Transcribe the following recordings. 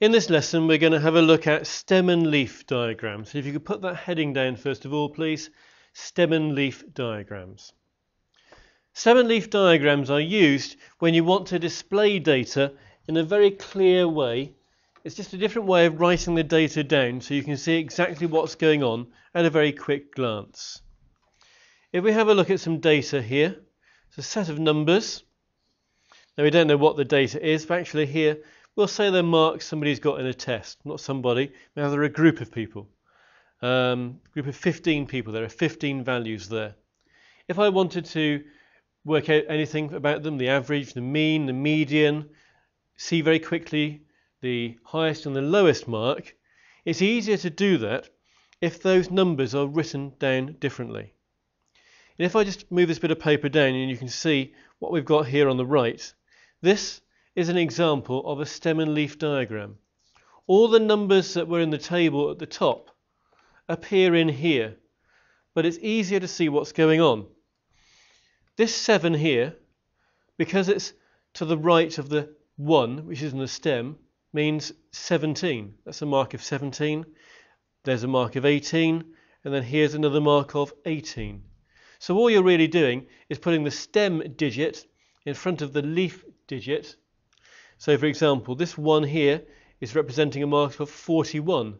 In this lesson, we're going to have a look at stem and leaf diagrams. So if you could put that heading down first of all, please. Stem and leaf diagrams. Stem and leaf diagrams are used when you want to display data in a very clear way. It's just a different way of writing the data down so you can see exactly what's going on at a very quick glance. If we have a look at some data here, it's a set of numbers. Now we don't know what the data is, but actually here we'll say they're marks somebody's got in a test, not somebody. Now they're a group of people. Um, group of 15 people. There are 15 values there. If I wanted to work out anything about them, the average, the mean, the median, see very quickly the highest and the lowest mark, it's easier to do that if those numbers are written down differently. And if I just move this bit of paper down and you can see what we've got here on the right, this is an example of a stem and leaf diagram. All the numbers that were in the table at the top appear in here, but it's easier to see what's going on. This 7 here, because it's to the right of the 1, which is in the stem, means 17. That's a mark of 17. There's a mark of 18, and then here's another mark of 18. So all you're really doing is putting the stem digit in front of the leaf digit so for example, this 1 here is representing a mark of 41.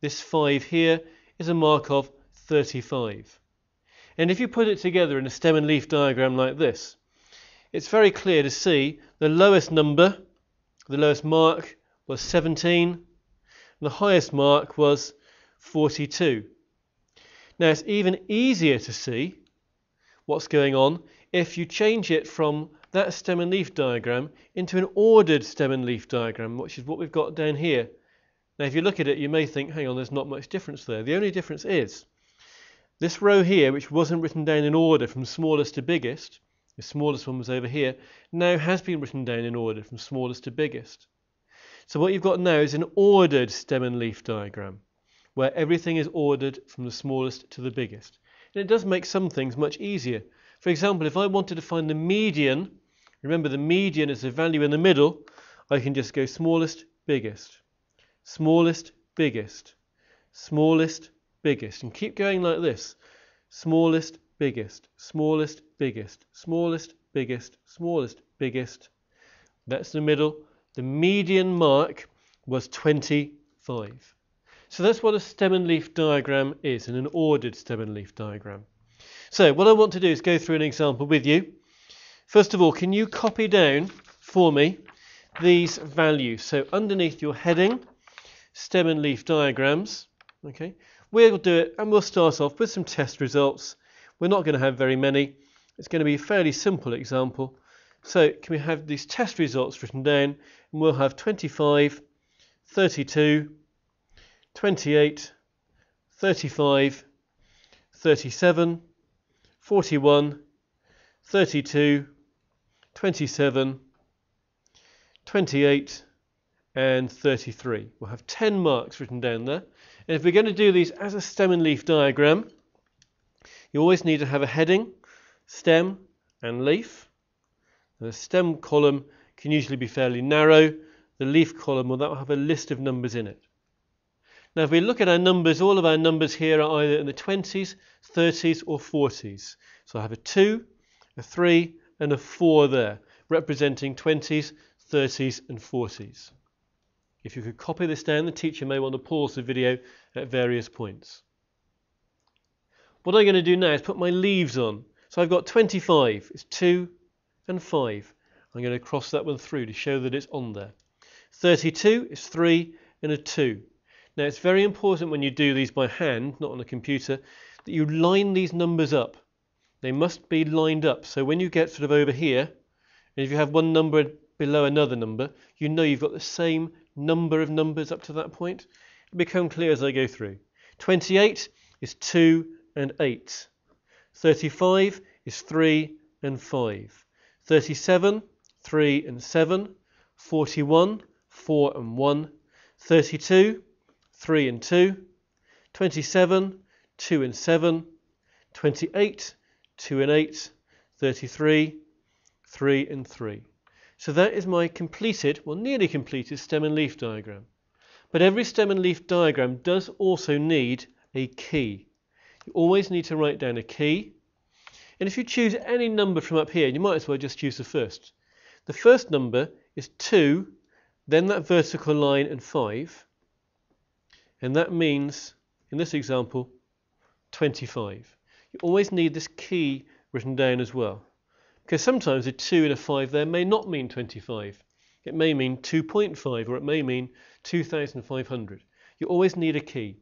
This 5 here is a mark of 35. And if you put it together in a stem and leaf diagram like this, it's very clear to see the lowest number, the lowest mark was 17, and the highest mark was 42. Now it's even easier to see what's going on if you change it from that stem and leaf diagram into an ordered stem and leaf diagram, which is what we've got down here. Now, if you look at it, you may think, hang on, there's not much difference there. The only difference is this row here, which wasn't written down in order from smallest to biggest, the smallest one was over here, now has been written down in order from smallest to biggest. So what you've got now is an ordered stem and leaf diagram, where everything is ordered from the smallest to the biggest. And it does make some things much easier. For example, if I wanted to find the median Remember the median is the value in the middle. I can just go smallest, biggest, smallest, biggest, smallest, biggest, and keep going like this. Smallest, biggest, smallest, biggest, smallest, biggest, smallest, biggest. That's the middle. The median mark was 25. So that's what a stem and leaf diagram is, in an ordered stem and leaf diagram. So what I want to do is go through an example with you. First of all, can you copy down for me these values? So underneath your heading, stem and leaf diagrams, okay, we'll do it and we'll start off with some test results. We're not going to have very many. It's going to be a fairly simple example. So can we have these test results written down? And we'll have 25, 32, 28, 35, 37, 41, 32, 27, 28, and 33. We'll have 10 marks written down there. And if we're going to do these as a stem and leaf diagram, you always need to have a heading, stem, and leaf. And the stem column can usually be fairly narrow. The leaf column will that will have a list of numbers in it. Now, if we look at our numbers, all of our numbers here are either in the 20s, 30s, or 40s. So I have a 2, a 3, and a 4 there, representing 20s, 30s and 40s. If you could copy this down, the teacher may want to pause the video at various points. What I'm going to do now is put my leaves on. So I've got 25, it's 2 and 5. I'm going to cross that one through to show that it's on there. 32 is 3 and a 2. Now it's very important when you do these by hand, not on a computer, that you line these numbers up they must be lined up. So when you get sort of over here, and if you have one number below another number, you know you've got the same number of numbers up to that point. It'll become clear as I go through. 28 is 2 and 8. 35 is 3 and 5. 37, 3 and 7. 41, 4 and 1. 32, 3 and 2. 27, 2 and 7. 28, 2 and 8, 33, 3 and 3. So that is my completed, well nearly completed stem and leaf diagram. But every stem and leaf diagram does also need a key. You always need to write down a key. And if you choose any number from up here, you might as well just choose the first. The first number is 2, then that vertical line and 5. And that means, in this example, 25. You always need this key written down as well. Because sometimes a 2 and a 5 there may not mean 25. It may mean 2.5 or it may mean 2,500. You always need a key.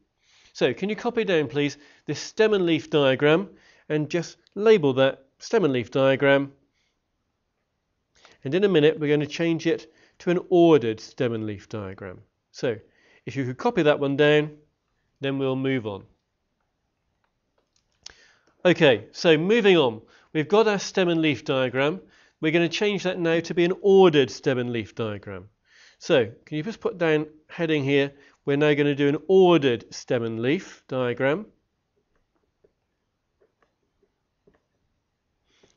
So can you copy down please this stem and leaf diagram and just label that stem and leaf diagram and in a minute we're going to change it to an ordered stem and leaf diagram. So if you could copy that one down then we'll move on. Okay, so moving on. We've got our stem and leaf diagram. We're going to change that now to be an ordered stem and leaf diagram. So can you just put down heading here? We're now going to do an ordered stem and leaf diagram.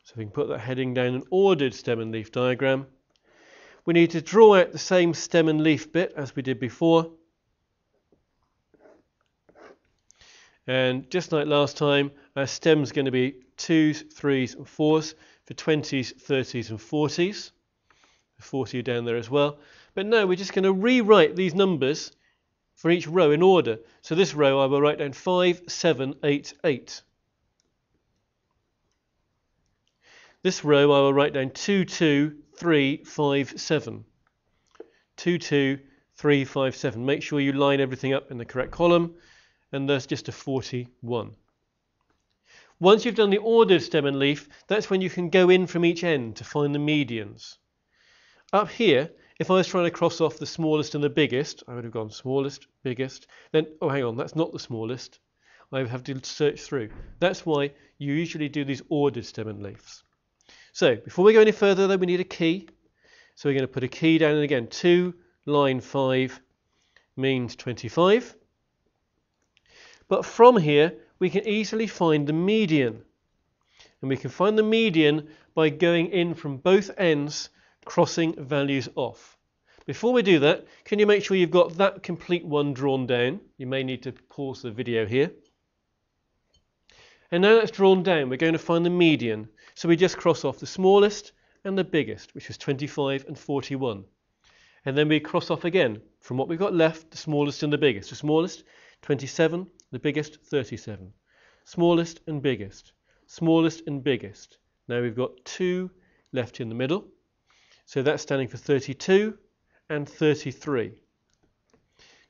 So we can put that heading down an ordered stem and leaf diagram. We need to draw out the same stem and leaf bit as we did before. And just like last time, our stem's going to be 2s, 3s and 4s for 20s, 30s and 40s. 40 down there as well. But now we're just going to rewrite these numbers for each row in order. So this row I will write down 5, 7, 8, 8. This row I will write down 2, 2, 3, 5, 7. 2, 2, 3, 5, 7. Make sure you line everything up in the correct column and that's just a 41. Once you've done the ordered stem and leaf, that's when you can go in from each end to find the medians. Up here, if I was trying to cross off the smallest and the biggest, I would have gone smallest, biggest, then, oh, hang on, that's not the smallest. I would have to search through. That's why you usually do these ordered stem and leaves. So, before we go any further, though, we need a key. So we're going to put a key down, and again, 2, line 5 means 25. But from here, we can easily find the median. And we can find the median by going in from both ends crossing values off. Before we do that, can you make sure you've got that complete one drawn down? You may need to pause the video here. And now that's drawn down, we're going to find the median. So we just cross off the smallest and the biggest, which is 25 and 41. And then we cross off again from what we've got left, the smallest and the biggest. The smallest, 27, the biggest, 37. Smallest and biggest, smallest and biggest. Now we've got two left in the middle. So that's standing for 32 and 33.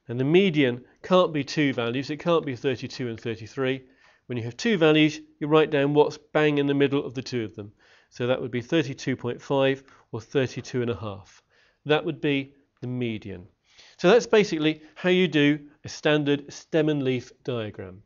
And the median can't be two values, it can't be 32 and 33. When you have two values, you write down what's bang in the middle of the two of them. So that would be 32.5 or 32 and a half. That would be the median. So that's basically how you do a standard stem and leaf diagram.